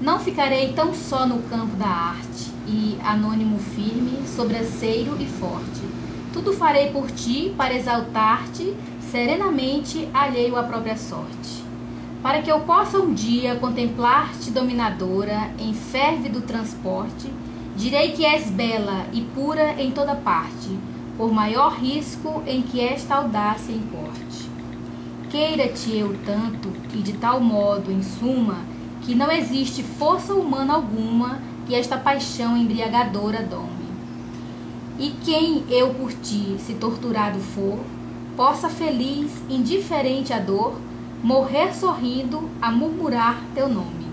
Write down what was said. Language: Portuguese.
Não ficarei tão só no campo da arte e anônimo firme, sobraceiro e forte. Tudo farei por ti para exaltar-te, serenamente alheio à própria sorte. Para que eu possa um dia contemplar-te dominadora em férvido transporte, direi que és bela e pura em toda parte, por maior risco em que esta audácia importe. Queira-te eu tanto, e de tal modo, em suma, que não existe força humana alguma que esta paixão embriagadora dome. E quem eu por ti, se torturado for, possa feliz, indiferente à dor, morrer sorrindo a murmurar teu nome.